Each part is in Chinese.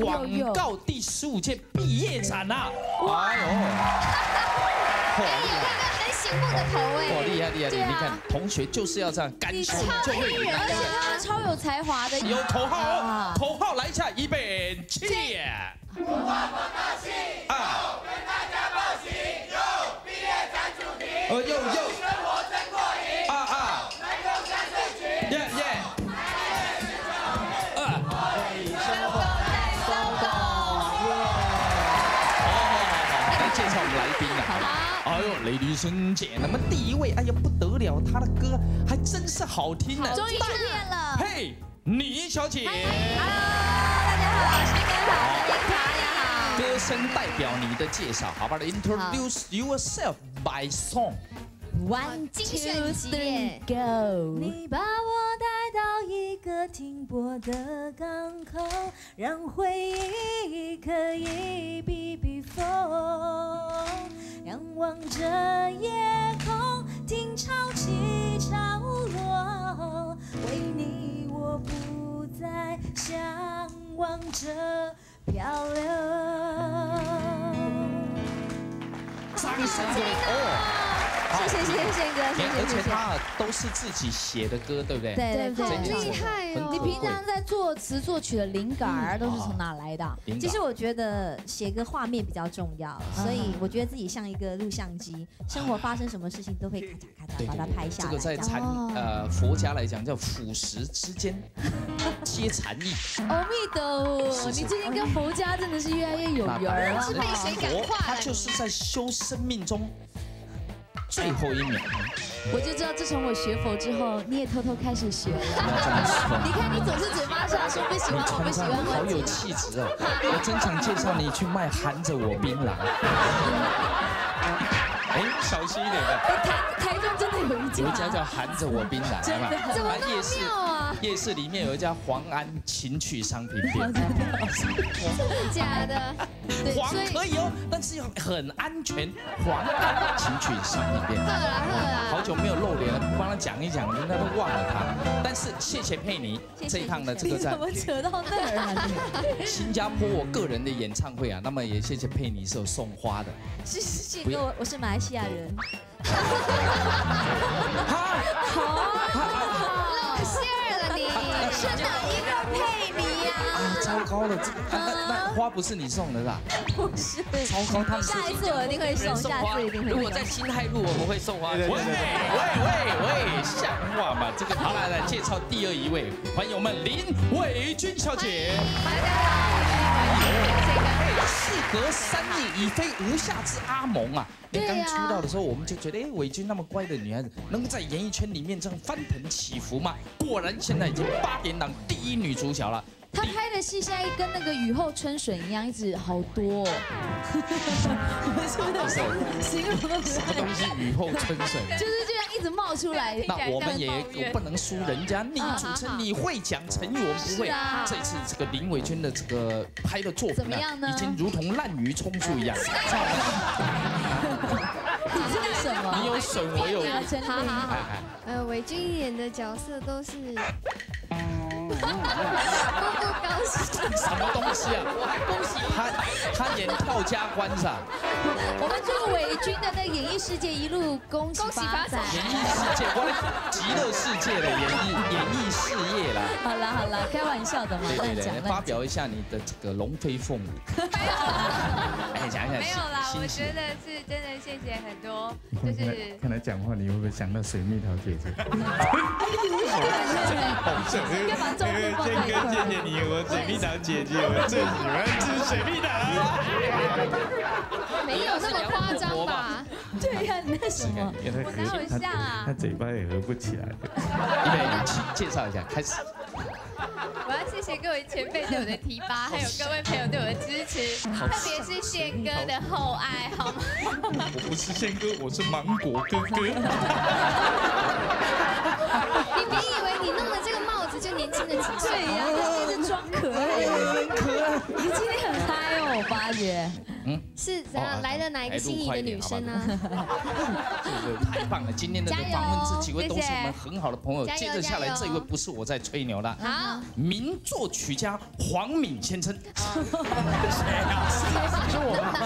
广告第十五届毕业展呐！哎呦，好厉害！很醒目的头哎，哇，厉害厉害！你看，同学就是要这样，感受就会而且他超有才华的。有口号哦，口号来一下，预备起！文化广告系，啊，跟大家报喜，又，毕业展主题，哦哟哟，啊，好，哎呦，雷女生姐，那么第一位，哎呀不得了，她的歌还真是好听呢，终于出现了，嘿，倪小姐，Hello，大家好，新哥好。歌声代表你的介绍，好吧？Introduce yourself by song。One two three go。你把我带到一个停泊的港口，让回忆可以避避风。仰望着夜空，听潮起潮落，为你我不再向往着。漂流。哦。谢谢谢谢宪哥，谢谢而且他都是自己写的歌，对不对？对对厉害哦。你平常在作词作曲的灵感都是从哪来的？其实我觉得写个画面比较重要，所以我觉得自己像一个录像机，生活发生什么事情都会咔嚓咔嚓把它拍下来。这个在禅呃佛家来讲叫腐蚀之间皆禅意。阿弥陀佛，你最近跟佛家真的是越来越有缘了。是被谁感化他就是在修生命中。最后一秒，我就知道，自从我学佛之后，你也偷偷开始学了。你看，你总是嘴巴上说不喜欢我，不喜欢我，好有气质哦！我真想介绍你去卖含着我槟榔。哎，小心一点的。台台中真的有一家，有一家叫含着我槟榔，真的，怎么那么妙啊？夜市里面有一家黄安情趣商品店，真的假的？黄可以哦，但是要很安全。黄安情趣商品店，好久没有露帮他讲一讲，人家都忘了他。但是谢谢佩妮这一趟的这个站，怎么扯到那儿了？新加坡我个人的演唱会啊，那么也谢谢佩妮是有送花的。谢谢谢我我是马来西亚人。是哪一个配你呀？啊，糟糕了，这那那花不是你送的吧？不是，超高，他们下一次我一定会送，下次一定会。如果在新泰路，我们会送花。喂喂喂喂，像话吗？这个好，来来介绍第二一位，欢迎我们林伟君小姐。大家好，事隔三日已非无下之阿蒙啊！你刚出道的时候，我们就觉得，哎，伟君那么乖的女孩子，能在演艺圈里面这样翻腾起伏吗？果然，现在已经八点档第一女主角了。她拍的戏现在跟那个雨后春笋一样，一直好多。什么形容什么东西？雨后春笋？就是这样一直冒出来。那我们也不能输人家，你主持人你会讲成语，我们不会。这次这个林伟君的这个拍的作品怎么样呢？已经如同滥竽充数一样。你是什么？你有笋，我有鱼。好好好。呃，伟君演的角色都是。什么东西啊？我还恭喜他，他演跳家观赏？我们祝伟军的那演艺世界一路恭喜发财。演艺世界，我极乐世界的演艺演艺事业啦。好了好了，开玩笑的嘛。对对对，发表一下你的这个龙飞凤舞。没 有哎，讲一下。没有啦，我觉得是真的，谢谢很多。就是看他讲话，你会不会想到水蜜桃姐姐？干嘛这么棒？建哥，谢谢你，我水蜜桃姐姐，我最喜欢吃水蜜桃。没有那么夸张吧？对呀，那什么？我哪有像啊？他嘴巴也合不起来。因为请介绍一下，开始。我要谢谢各位前辈对我的提拔，还有各位朋友对我的支持，特别是宪哥的厚爱，好吗？我不是宪哥，我是芒果哥哥。就年轻的几岁呀，一直装可爱，可爱。你今天觉。嗯，是怎样来的哪一个心仪的女生呢？太棒了！今天的访问这几位都是我们很好的朋友。接着下来这一位不是我在吹牛了，好，名作曲家黄敏先生。谁啊？是我吗？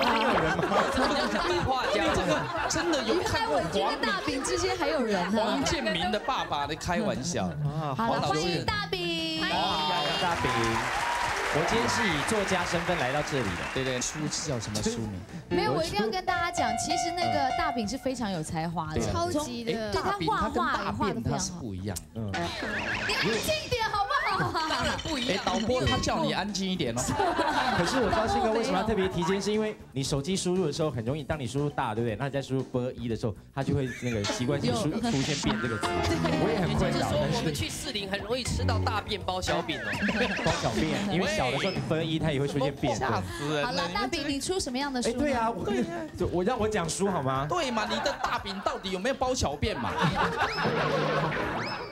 哪有人吗？漫画家这个真的有看过黄大饼之间还有人黄建明的爸爸在开玩笑啊！好了，欢迎大饼，欢迎大饼。我今天是以作家身份来到这里的，对对，书是叫什么书名？没有，我一定要跟大家讲，其实那个大饼是非常有才华的，超级的，对他画画画的非常好。不一样，嗯，你安静一点？当然不一样。哎，导播他叫你安静一点哦。可是我知道信哥为什么要特别提前，是因为你手机输入的时候很容易，当你输入大，对不对？那你在输入波一的时候，它就会那个习惯性出出现变这个字。我也很困扰。我们去士林很容易吃到大便包小饼哦，包小便，因为小的时候你分一。它也会出现变，吓死人！好了，大饼，你出什么样的书？对啊，我就我让我讲书好吗？对嘛，你的大饼到底有没有包小便嘛？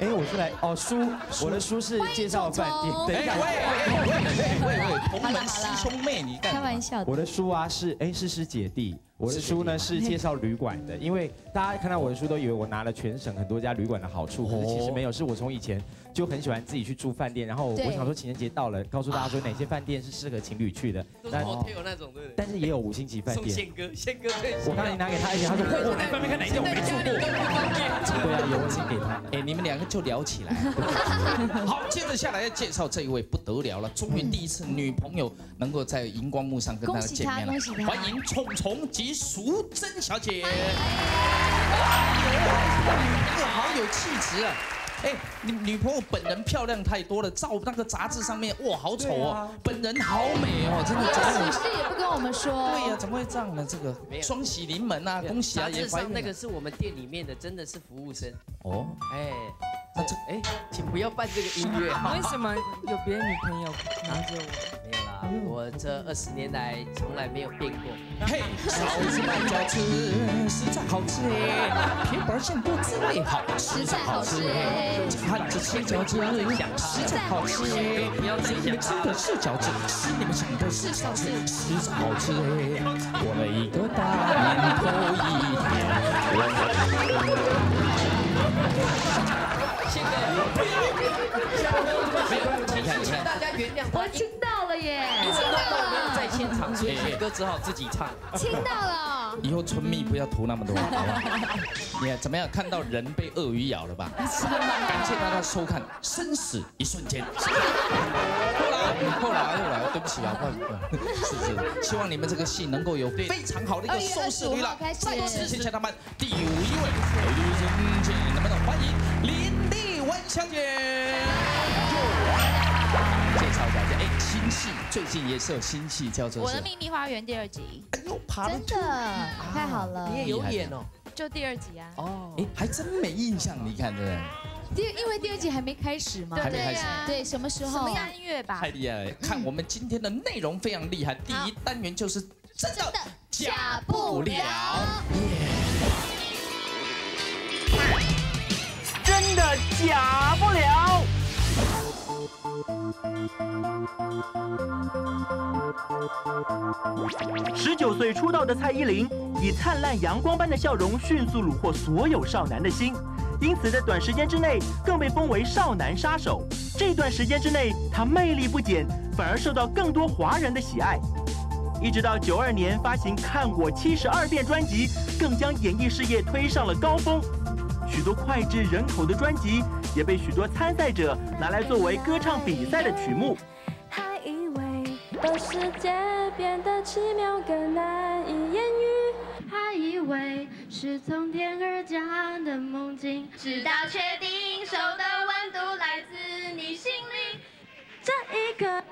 哎，我是来哦，书，我的书是介绍饭店。等一下，喂喂喂喂，同门师兄妹，你开玩笑。我的书啊是哎是师姐弟。我的书呢是介绍旅馆的，因为大家看到我的书都以为我拿了全省很多家旅馆的好处，可是其实没有，是我从以前就很喜欢自己去住饭店，然后我想说情人节到了，告诉大家说哪些饭店是适合情侣去的。但是有那种对。但是也有五星级饭店。宪哥，宪哥对。我刚才拿给他，一点他说 我在外面看哪间我没住过。对啊，有我先给他。哎，你们两个就聊起来。好，接着下来要介绍这一位不得了了，终于第一次女朋友能够在荧光幕上跟大家见面了，欢迎虫虫及。淑珍小姐，哎呦，好有气质啊！哎，你女朋友本人漂亮太多了，照那个杂志上面，哇，好丑哦！本人好美哦，真的。喜事也不跟我们说。对呀，怎么会这样呢？这个双喜临门啊，恭喜啊！也怀那个是我们店里面的，真的是服务生。哦，哎。这哎，请不要办这个音乐。为什么有别的女朋友拿着我？没有啦，我这二十年来从来没有变过。嘿，饺子拌饺子实在好吃哎，皮薄馅多滋味好，实在好吃哎。看着切饺子实在好吃哎，你们吃的是饺子，吃你们想的是饺子，实在好吃哎。过了一个大年头 没有，请大家原谅我听到了耶！听到了，在现场，所以宪哥只好自己唱。听到了。以后春蜜不要涂那么多，好不好？你怎么样？看到人被鳄鱼咬了吧？感谢大家收看《生死一瞬间》。后来，后来，后来，对不起啊，是是，希望你们这个戏能够有非常好的一个收视率了。再次谢谢他们第五一位，那么的欢迎林丽文小姐。最近也是有新戏，叫做《我的秘密花园》第二集。哎呦，真的太好了，你也有演哦，就第二集啊。哦，哎，还真没印象，你看对。第，因为第二集还没开始嘛，还没开始。对，什么时候？什么音乐吧？太厉害了！看我们今天的内容非常厉害，第一单元就是真的假不了，真的假不了。十九岁出道的蔡依林，以灿烂阳光般的笑容，迅速虏获所有少男的心。因此，在短时间之内更被封为少男杀手。这段时间之内，他魅力不减，反而受到更多华人的喜爱。一直到九二年发行《看我七十二变》专辑，更将演艺事业推上了高峰。许多脍炙人口的专辑，也被许多参赛者拿来作为歌唱比赛的曲目。还以为的世界变得奇妙更难以言喻，还以为是从天而降的梦境，直到确定手的温度来自你心里，这一刻。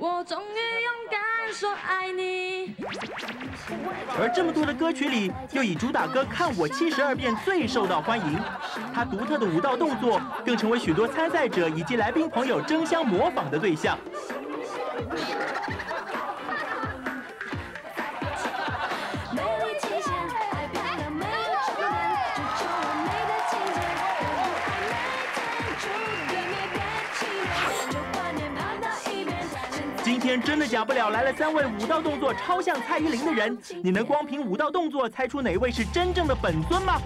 我终于勇敢说爱你。而这么多的歌曲里，又以主打歌《看我七十二变》最受到欢迎。他独特的舞蹈动作，更成为许多参赛者以及来宾朋友争相模仿的对象。今天真的假不了，来了三位武道动作超像蔡依林的人，你能光凭武道动作猜出哪位是真正的本尊吗？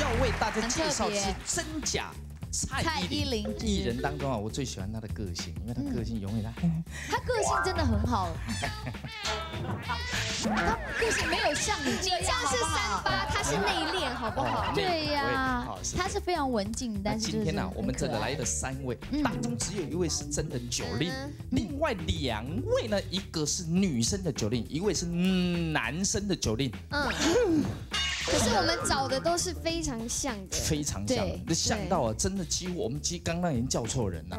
要为大家介绍是真假。蔡依林艺人当中啊，我最喜欢她的个性，因为她个性永远她，她个性真的很好。她个性没有像你这样是三八，她是内敛，好不好？对呀，她是非常文静，但是今天呢，我们这个来的三位当中，只有一位是真的九令，另外两位呢，一个是女生的九令，一位是男生的九令。嗯。可是我们找的都是非常像的，非常像，那像到啊，真的几乎我们几刚刚已经叫错人了，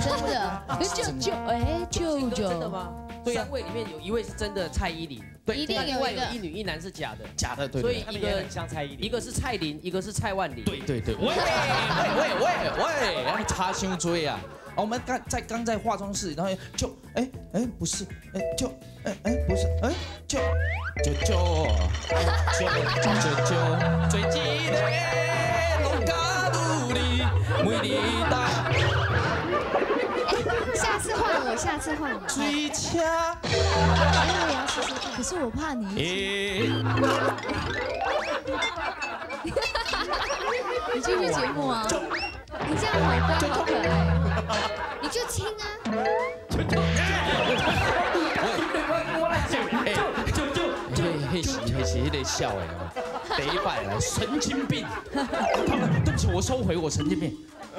真的，舅舅，哎，舅舅，真的吗？三位里面有一位是真的蔡依林，对，一定有一个一女一男是假的，假的，对，所以一个像蔡依林，一个是蔡琳，一个是蔡万里，对对对，喂喂喂喂喂，你插胸椎啊！我们刚在刚在化妆室，然后就哎哎不是哎就哎哎不是哎就就就就就就最记得龙家路里美丽的。下次换我，下次换我。最恰。可是我怕你。你继续节目啊。你这样好乖，好可爱。你就亲啊！就就就就就就嘿嘿嘿嘿在笑哎，得摆来神经病。对不起，我收回我神经病。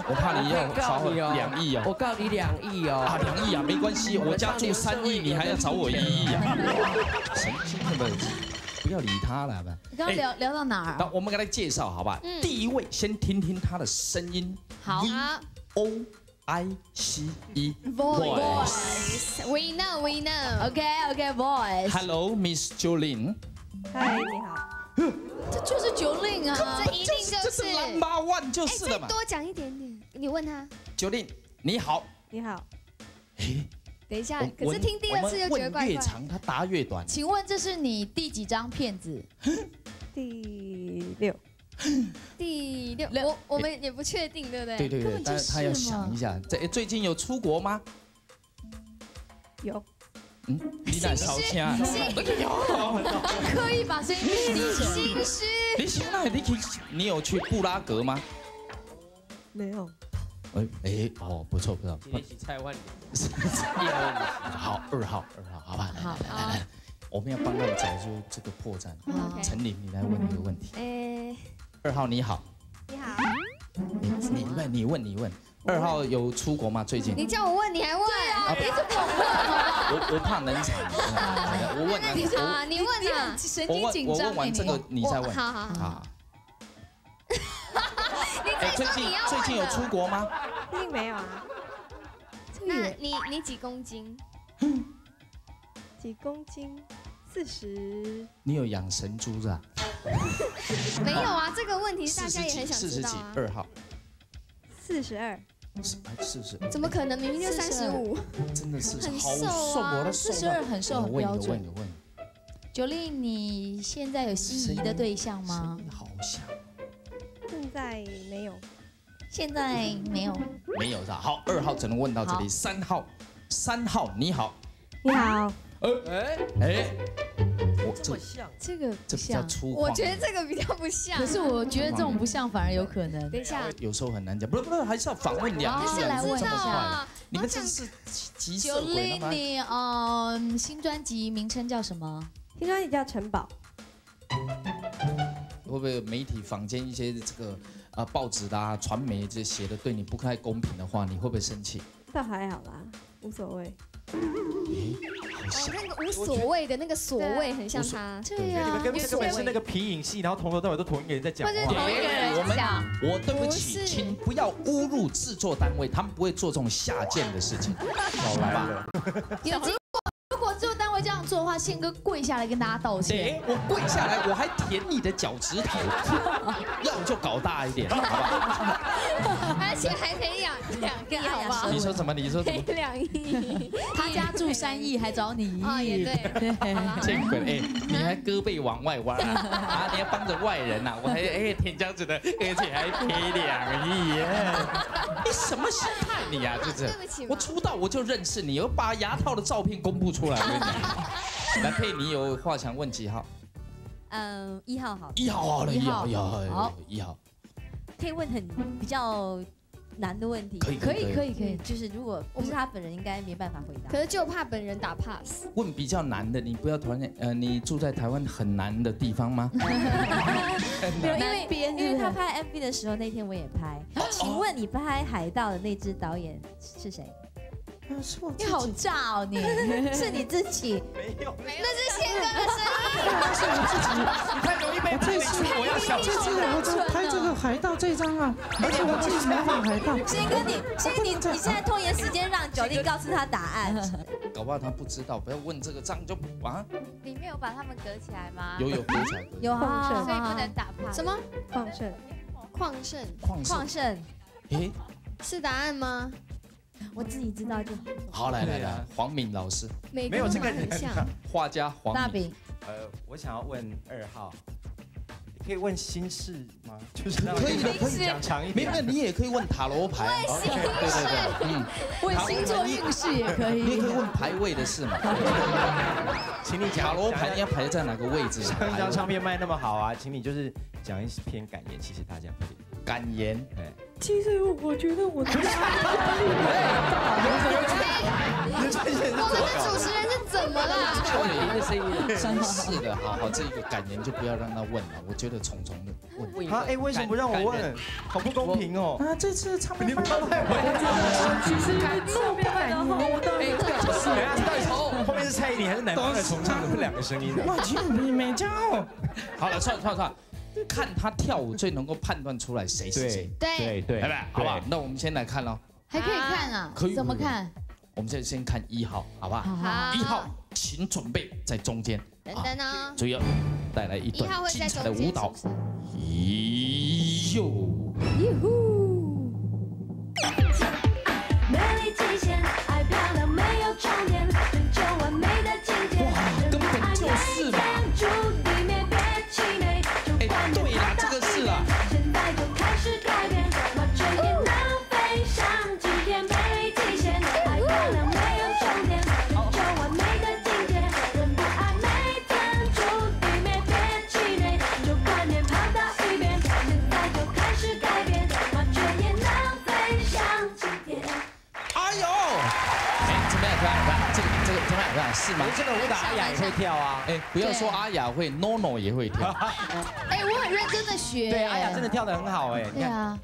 我怕你要找两亿啊！我告你两亿哦！啊，两亿啊，没关系，我家住三亿，你还要找我一亿啊？神经病。不要理他了，好吧？刚刚聊聊到哪儿？那我们给他介绍，好吧？嗯。第一位，先听听他的声音。好。O I C E voice。We know, we know. OK, OK, voice. Hello, Miss Jolin。嗨，你好。这就是 Jolin 啊！这一定就是 Number One 就是了嘛。再多讲一点点，你问他。Jolin，你好。你好。诶。等一下，可是听第二次就觉得怪怪。越长他答越短。请问这是你第几张片子？第六。第六，我我们也不确定，对不对？对对对，但是他要想一下，最最近有出国吗？有。嗯，你在烧钱？刻意把声音低沉。心虚。你现在你去，你有去布拉格吗？没有。哎哎哦，不错不错。一起蔡万里。好，二号二号，好吧。好，来来来，我们要帮他们找出这个破绽。陈琳，你来问一个问题。哎，二号你好。你好。你你问你问你问，二号有出国吗？最近？你叫我问，你还问？对啊，你怎么问？我我怕冷场。我问你啊，你问啊，神经紧张。我问完这个，你再问。好好好。哎，最近最近有出国吗？最近没有啊。那你你几公斤？几公斤？四十。你有养神猪是吧？没有啊，这个问题大家也很想知道啊。二号。四十二。四四十。怎么可能？明明就三十五。真的是很瘦啊。四十二很瘦，很标准。九令，你现在有心仪的对象吗？好像。现在没有，现在没有，没有是吧？好，二号只能问到这里。三号，三号你好，你好。呃哎哎，我这么像，这个这比较粗我觉得这个比较不像。可是我觉得这种不像反而有可能。等一下，有时候很难讲。不是不是，还是要访问两个人来问一下，你们这是急色鬼吗？你嗯，新专辑名称叫什么？新专辑叫城堡。会不会媒体坊间一些这个啊报纸啦、传媒这写的对你不太公平的话，你会不会生气？倒还好啦，无所谓。哦，那个无所谓的那个所谓很像他，对呀。你们根本是那个皮影戏，然后从头到尾都同一个人在讲话。同一个人讲。我对不起，请不要侮辱制作单位，他们不会做这种下贱的事情。好来吧。这样做的话，宪哥跪下来跟大家道歉。我跪下来，我还舔你的脚趾头，要就搞大一点，好不好？而且还可以养两个，好不好？你说什么？你说什么？两亿，他家住三亿，还找你一亿，啊也对，见鬼！哎，你还胳膊往外弯啊？你要帮着外人呐？我还哎舔脚趾的，而且还赔两亿耶！你什么心态你呀？就是对不起嘛我出道我就认识你，我把牙套的照片公布出来，我跟你讲。来佩，你有话想问几号？嗯，一号好，一号好了，一号，一号，好，一号。可以问很比较难的问题，可以可以可以可以，就是如果不是他本人，应该没办法回答。可是就怕本人打 pass。问比较难的，你不要突然间，呃，你住在台湾很难的地方吗？没有，因为因为他拍 MV 的时候，那天我也拍。哦请问你拍海盗的那只导演是谁？是我你好炸哦你！是你自己。没有，那是宪哥的声音。是我自己。太容易被这次我要小这次我在拍这个海盗这张啊，而且我自己模仿海盗。先哥你，先跟你，你现在拖延时间，让九力告诉他答案。搞不好他不知道，不要问这个，这样就啊，里面有把他们隔起来吗？有有隔起来，有啊，所以不能打趴。什么？矿盛，矿盛矿矿盛，诶，是答案吗？我自己知道就好。好来来来，黄敏老师，每没有这个人像。画家黄，大饼，呃，我想要问二号，可以问心事吗？就是让可以的可以讲长一点。没有，你也可以问塔罗牌，问心对对对，嗯，问星座运势也可以。你也可以。问排位的事嘛，请你讲塔罗牌你要排在哪个位置？上一张唱片卖那么好啊，请你就是讲一篇感言，谢谢大家。感言，哎，其实我觉得我的 我们的主持人是怎么啦？我有一个声音，真是的，好好，这个感言就不要让他问了，我觉得虫虫的问。问一啊，哎，为什么不让我问？好不公平哦！啊，这次唱片卖太坏其实特别感人，我当然后面是蔡依林还是南方的重唱两个声音。我去你没教。好了，算了算了算了，看他跳舞最能够判断出来谁是谁，对对。对，来吧，好不好？那我们先来看喽，还可以看啊？可以怎么看？我们现在先看一号，好不好？好。一号，请准备在中间，等等哦，注意哦，带来一段精彩的舞蹈。哟，美丽是吗？这个舞蹈阿雅也会跳啊。哎，不要说阿雅会，NONO 也会跳。哎，我很认真的学。对，阿雅真的跳得很好哎。对啊。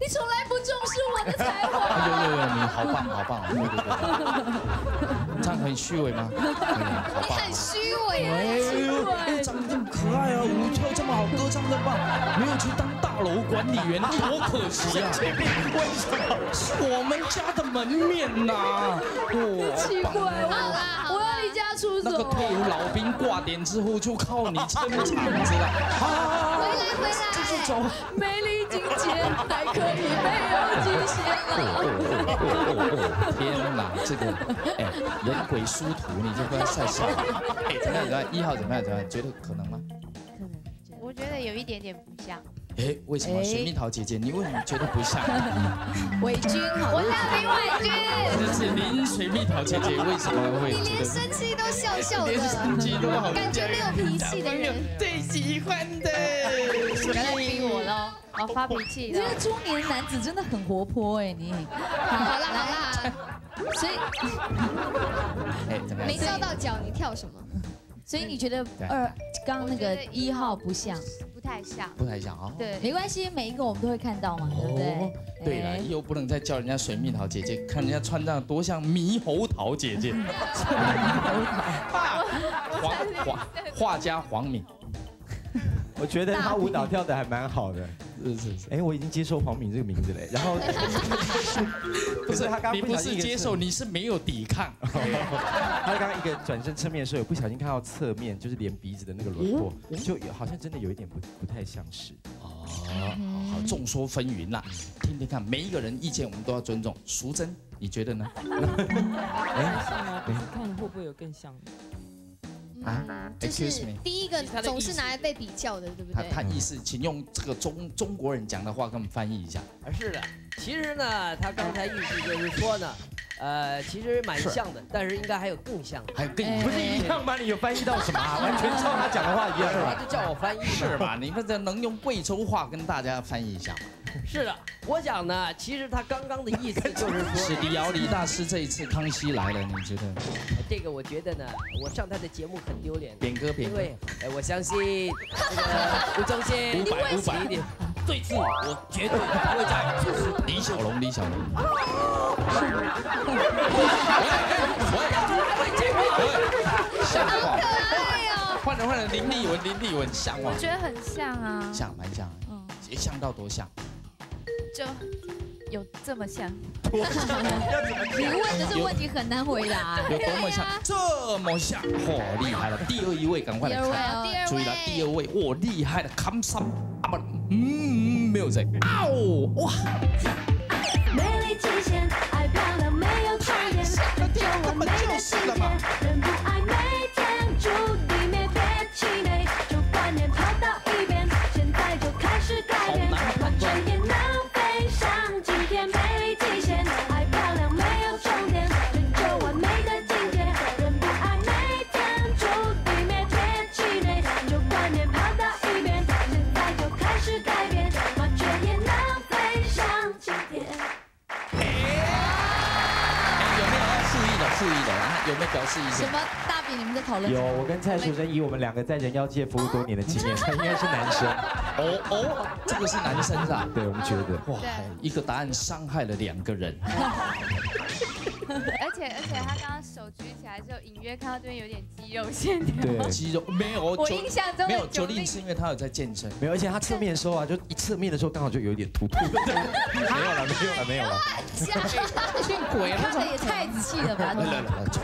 你从来不重视我的才华。有有有，你好棒好棒，对对对。这样很虚伪吗？你。很虚伪哎呦，哎，长得这么可爱啊，舞跳这么好，歌唱这么棒，没有去当大楼管理员，多可惜啊！为什么？是我们家的门面呐！哇，奇怪，我我要离家出走。那个退伍老兵挂点之后，就靠你撑场子了。回 来回来，继续走。美丽境界还可以没有极限了。天哪，这个哎，人鬼殊途，你就不要再笑了。哎，怎么样？怎么样？一号怎么样？怎么样？觉得可能吗？可能我觉得有一点点不像。哎，为什么？水蜜桃姐姐，你为什么觉得不像？伪军好，我叫林伟君，这是林水蜜桃姐姐为什么会你连？生气都笑笑的，感觉没有脾气的人。最喜欢的。不要逼我了，我发脾气了你这个。中年男子真的很活泼哎，你。好啦好啦，所以哎，怎么没样？照到脚，你跳什么？所以你觉得二刚刚那个一号不像？不太像。不太像啊。对，没关系，每一个我们都会看到嘛，对不对哦？对了，哎又不能再叫人家水蜜桃姐姐，看人家穿这样多像猕猴桃姐姐。猕猴桃，画画画家黄敏，我觉得他舞蹈跳的还蛮好的。是是是。哎，我已经接受黄敏这个名字嘞。然后，不是他刚你不是接受，你是没有抵抗。他刚刚一个转身侧面的时候，有不小心看到侧面，就是连鼻子的那个轮廓，就好像真的有一点不不太像是。哦，好，众说纷纭啦，听听看，每一个人意见我们都要尊重。淑珍，你觉得呢？哎，看会不会有更像的？啊就是第一个总是拿来被比较的，对不对？他意思，请用这个中中国人讲的话给我们翻译一下。啊，是的，其实呢，他刚才意思就是说呢，呃，其实蛮像的，但是应该还有更像的，还有更不是一样吗？你有翻译到什么？完全照他讲的话一样，他就叫我翻译是吧？你们这能用贵州话跟大家翻译一下吗？是的，我想呢，其实他刚刚的意思就是说，史迪瑶李大师这一次康熙来了，你觉得？这个我觉得呢，我上他的节目很丢脸。扁哥扁歌，因为哎，我相信这个吴宗宪五百五百一点，对次我绝对不会再支持李小龙，李小龙。像话！换人换人，林立文林立文像吗？我觉得很像啊，像蛮像，嗯，像到多像？就有这么像？多像？要怎么？你问的这问题很难回答。有多么像？这么像？嚯，厉害了！第二一位，赶快来看，注意了，第二位，哇，厉害了，康三啊不，嗯，没有在，啊哦，哇！是了吗啊？有没有表示一下？什么大饼？你们在讨论？有，我跟蔡淑珍以我们两个在人妖界服务多年的经验，他 应该是男生。哦哦，这个是男生是吧？对，我们觉得。哇，一个答案伤害了两个人。而且而且他刚刚手举起来之后隐约看到这边有点肌肉线条。对，肌肉没有。我印象中没有九令是因为他有在健身，没有，而且他侧面的时候啊，就一侧面的时候刚好就有一点突突。没有了，没有了，没有了。见鬼了！这也太仔细了吧？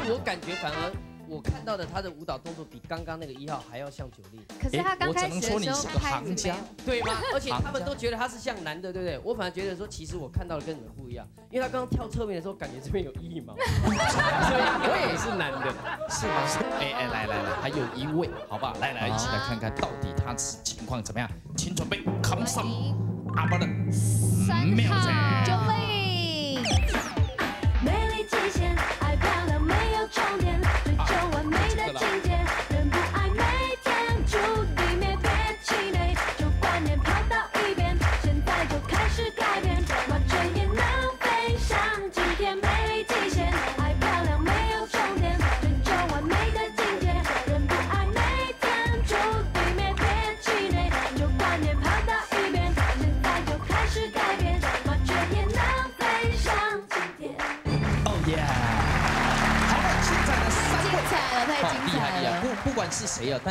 我感觉反而我看到的他的舞蹈动作比刚刚那个一号还要像九力。可是他刚开始的时候我只能说你是个行家，对吗？而且他们都觉得他是像男的，对不对？我反而觉得说，其实我看到的跟你们不一样，因为他刚刚跳侧面的时候，感觉这边有一毛，所以我也是男的，是吗？哎哎，来来来，还有一位，好不好？来来，一起来看看到底他是情况怎么样？请准备，come on，阿巴的三号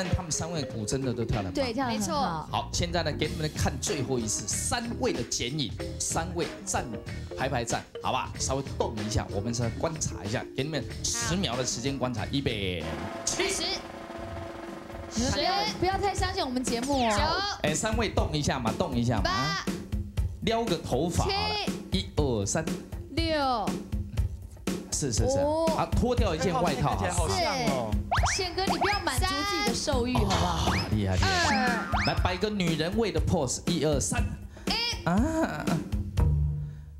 但他们三位鼓真的都跳得很棒。对，这样没错。好，现在呢，给你们看最后一次三位的剪影，三位站排排站，好吧？稍微动一下，我们再观察一下，给你们十秒的时间观察，预备，七。十，你们不要不要太相信我们节目哦。哎，三位动一下嘛，动一下嘛，八。撩个头发好了，一二三，六。是是是，五。好，脱掉一件外套，好四，宪哥，你不要满足自己的兽欲好不好？啊，厉害厉害！二来摆个女人味的 pose，一二三，啊，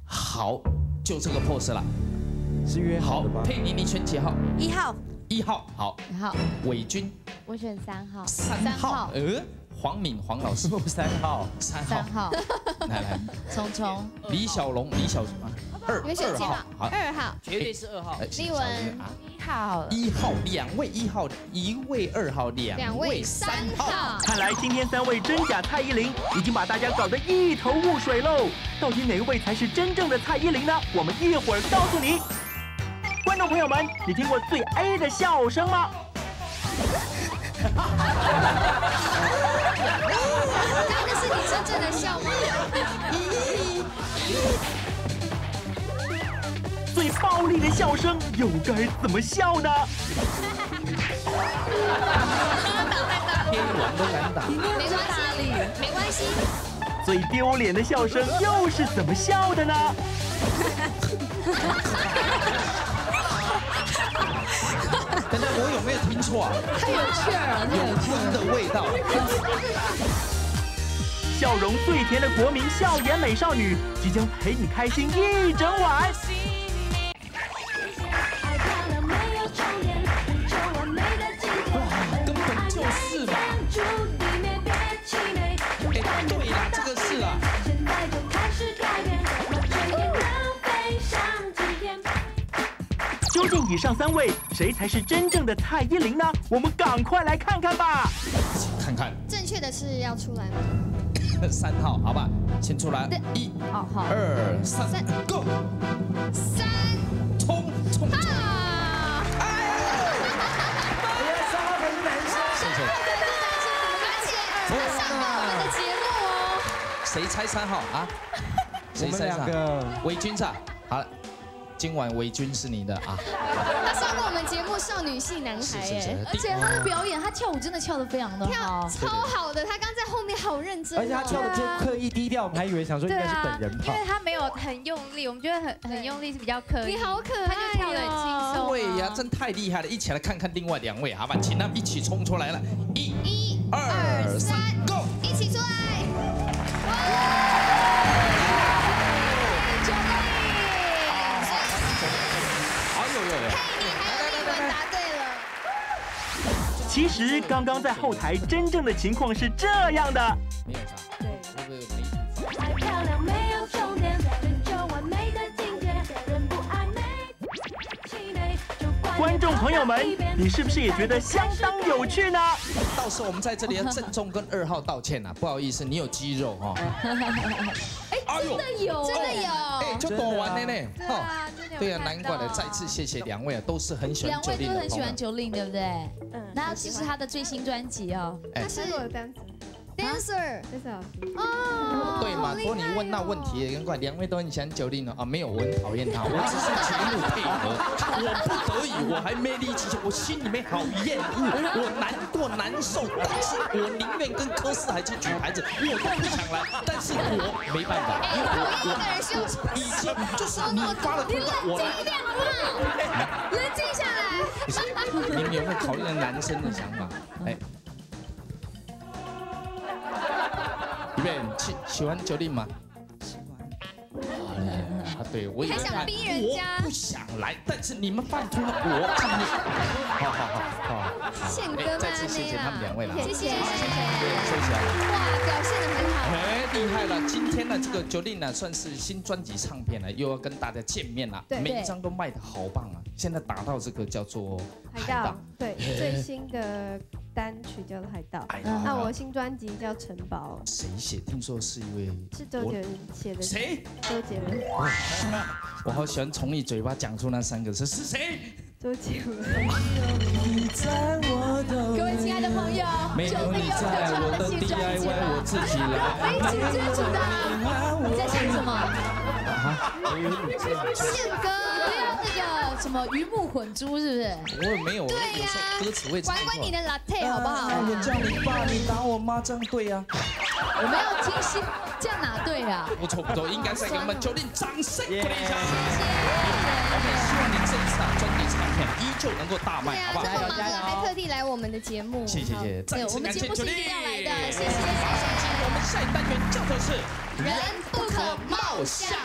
好，就这个 pose 了。是约好好的吗？，佩妮，你选几号？一号，一号，好。一号，伟军我选三号。三三号号，呃，黄敏黄老师三号，三号三，号，来来，聪聪，李小龙李小什么二二号？，好，二号，绝对是二号哎。丽文啊一号，一号两位一号，一位二号，两两位位三号。三号。看来今天三位真假蔡依林已经把大家搞得一头雾水喽。到底哪一位才是真正的蔡依林呢？我们一会儿告诉你。观众朋友们，你听过最 A 的笑声吗？那是你真正的笑吗？最暴力的笑声又该怎么笑呢？天王都敢打。没关系，没关系。最丢脸的笑声又是怎么笑的呢？等等，我有没有听错啊？太有趣了，太有趣荤的味道。笑容最甜的国民校园美少女，即将陪你开心一整晚。以上三位谁才是真正的蔡依林呢？我们赶快来看看吧。看看。正确的是要出来吗？三号，好吧，先出来，一、哦好，二、三，Go！三，冲冲冲！谢谢。而且上到我们的节目哦。谁猜三号啊？谁猜三我们两个。维军上，好了，今晚维军是你的啊。他上过我们节目《少女系男孩》而且他的表演，他跳舞真的跳得非常的好，超好的，他刚在后面好认真哦。而且他跳的就刻意低调，我们还以为想说应该是本人因。为他没有很用力，我们觉得很很用力是比较刻意。你好可爱哦他就跳得很轻松。对呀，真太厉害了！一起来看看另外两位，好吧，请他们一起冲出来了，一、一、二、三，Go！一起出来。其实刚刚在后台真正的情况是这样的。没有啥，对，那个媒体爱漂亮没有终点，追求完美的境界，人不爱美，气馁就怪观众朋友们，你是不是也觉得相当有趣呢？到时候我们在这里要郑重跟二号道歉呐，不好意思，你有肌肉哈。哎，真的有，真的有。哎，就躲完了呢。对啊，真的有对啊，难怪了，再次谢谢两位啊，都是很喜欢两位九令的都很喜欢。九令，对不对？嗯那要支持他的最新专辑哦。哎他是我的 dancer。dancer，dancer 老师。哦对嘛？不过你问那问题也很怪，两位都很喜欢九令哦。啊，没有，我很讨厌他，我只是节目配合，我不得已，我还没力气，我心里面好厌恶，我难过难受，但是我宁愿跟柯斯海去举牌子，我都不想来，但是我没办法，因为我我已经就是你发了通告，我来。点好不好？冷静下来。不是，你们有没有考虑到男生的想法？哎，喜喜欢九令吗？喜欢。啊，对，我以为还想逼人家我不想来，但是你们犯通了，我。好好好好好。宪哥哎再次谢谢他们两位了。谢谢谢谢。对，休息啊。哇，表现的很好。哎，厉害了！今天呢，这个九令呢，算是新专辑唱片了，又要跟大家见面了。对每一张都卖的好棒啊！现在达到这个叫做海盗，对，最新的单曲叫《海盗》那我新专辑叫《城堡谁写？听说是一位》，是周杰伦写的。谁？周杰伦。我好喜欢从你嘴巴讲出那三个字，是谁？周杰伦。各位亲爱的朋友，没有你在我的 DIY 我自己来。一起支持他。你在想什么？宪哥，对啊，那个什么鱼目混珠是不是？我也没有，对有时候歌词会唱错。管管你的 latte 好不好？哎我叫你爸，你打我妈，这样对啊？我们要听心，这样哪对啊？不错不错，应该是给我们九令掌声鼓励一下。我们也希望你这一次啊，专辑唱片依旧能够大卖，好不好？这么忙了还特地来我们的节目。谢谢谢谢，我们节目是一定要来的，谢谢。我们下一单元叫做是人不可貌相。